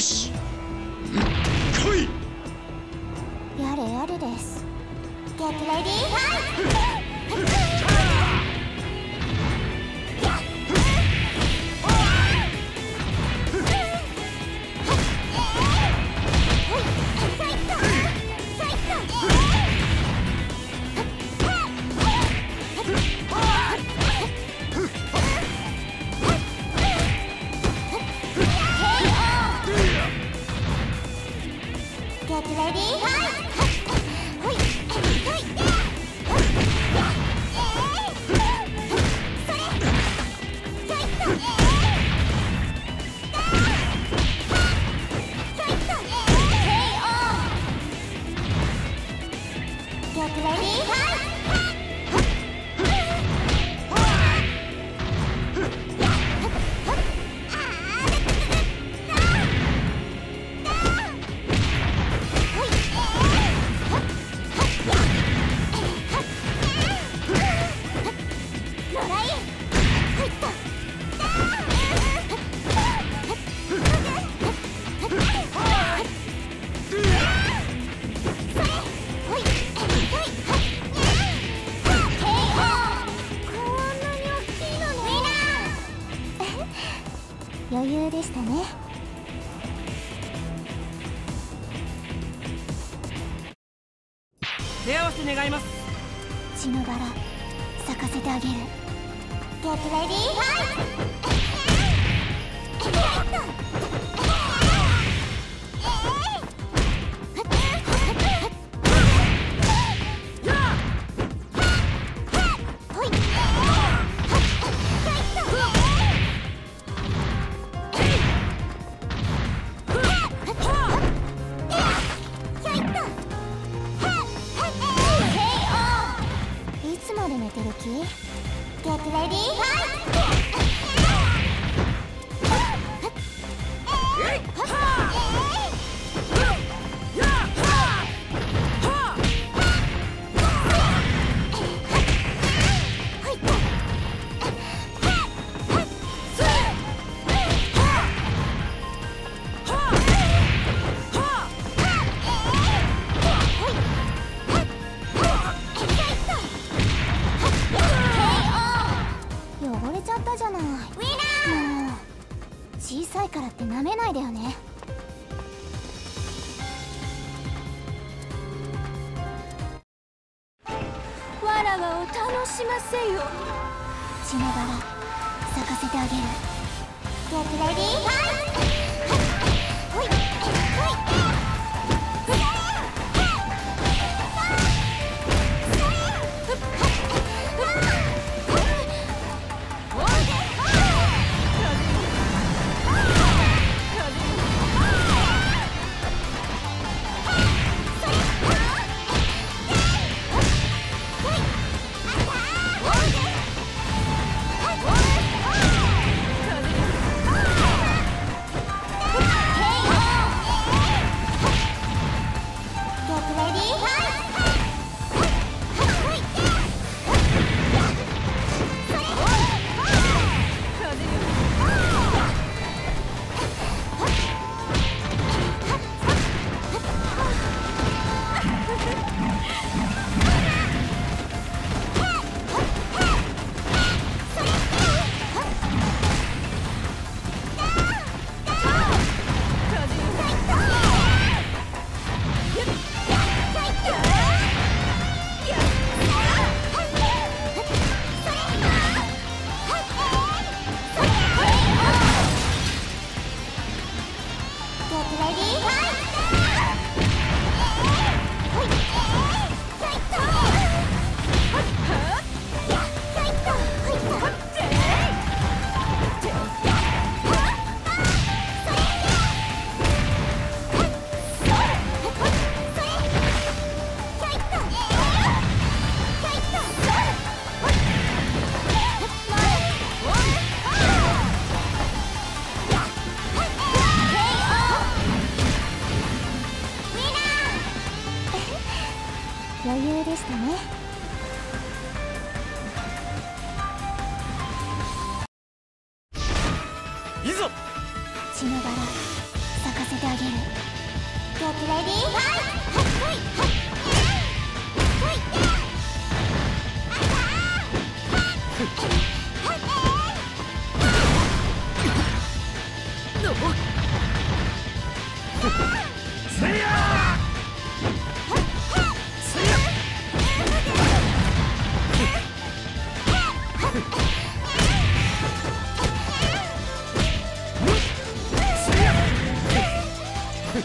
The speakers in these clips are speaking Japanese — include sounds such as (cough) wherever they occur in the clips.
よし。来いやれやれです。Get ready? 余ね。手合わせ願います。血のバラ咲かせてあげる。Get ready? Get ready 汚からって舐めないでよね。わらわを楽しませよ。血のバラ咲かせてあげる。Get ready いざ血のバラ咲かせてあげる。やってレディーファイト Get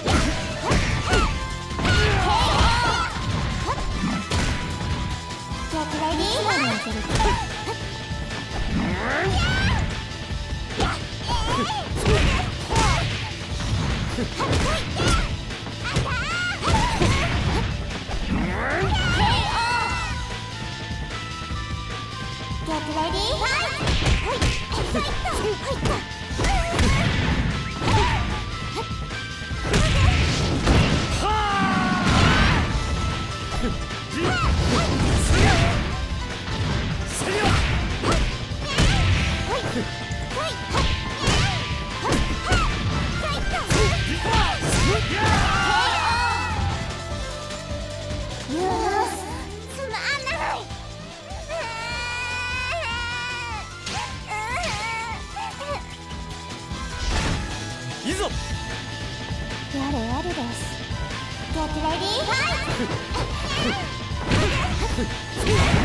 ready. やれやれです。Get ready, fight! うわっ!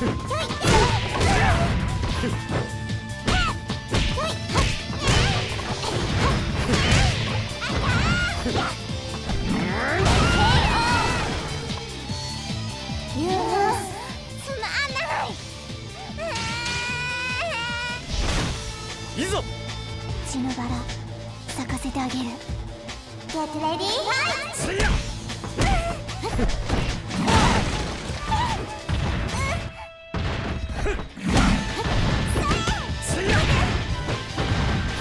哼 (laughs)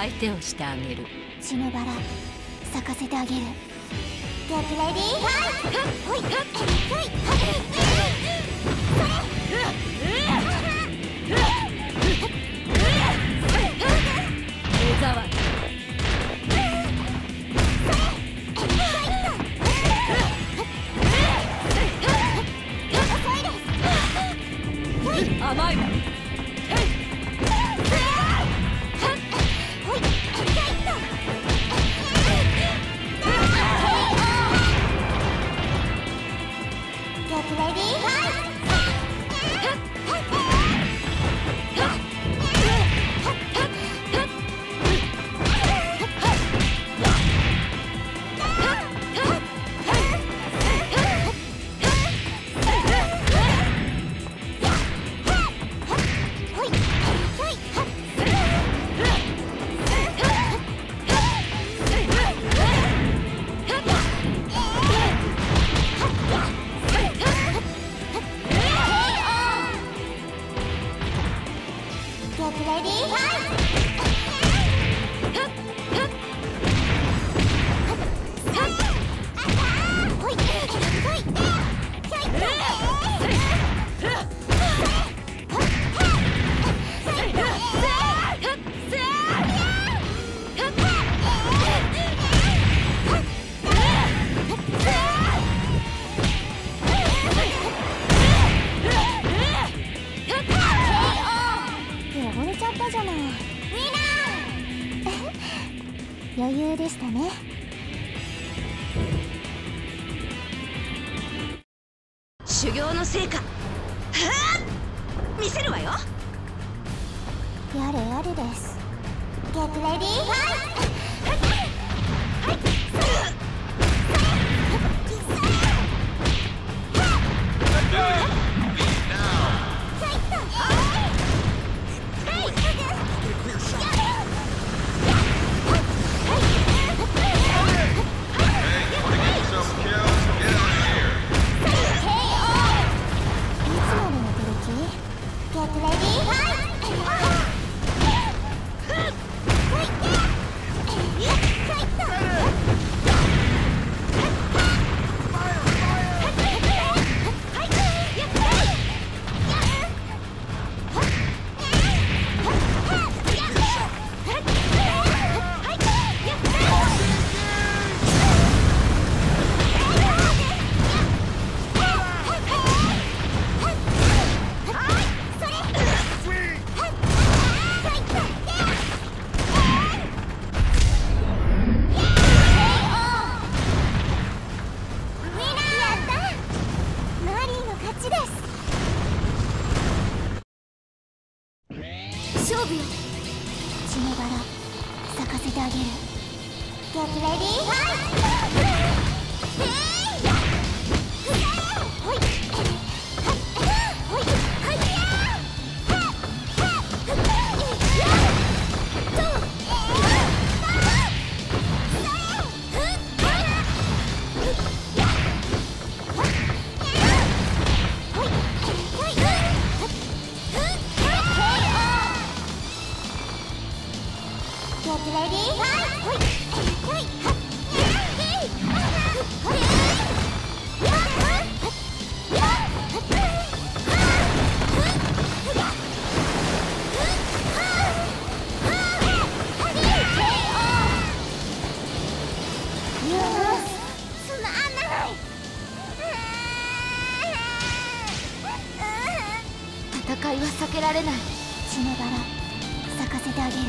相手をしてあげる。血のバラ咲かせてあげる。ゲットレディーファイトほいほい江沢甘いわゲットレデ余裕でしたね。修行の成果。はあ見せるわよ。やれやれです。ゲットレディーファイい避けられない。血のバラ咲かせてあげる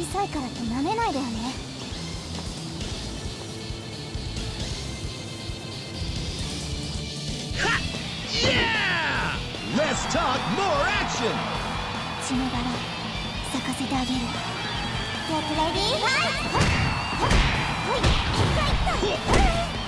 小さいからって舐めないでよね。はっ Let's talk more action! Get ready? はいはいっいはいはい